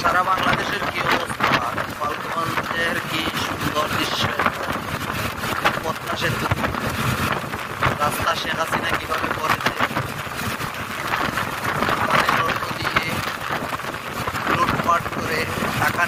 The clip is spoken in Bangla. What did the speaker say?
সারা বাংলাদেশের কি অবস্থা? ফাল্গুনগঞ্জের কি সুন্দর দৃশ্য? পদ্মা সেতু রাস্তা শেখ হাসিনা কীভাবে করেছে পানির দিয়ে লুটপাট করে টাকা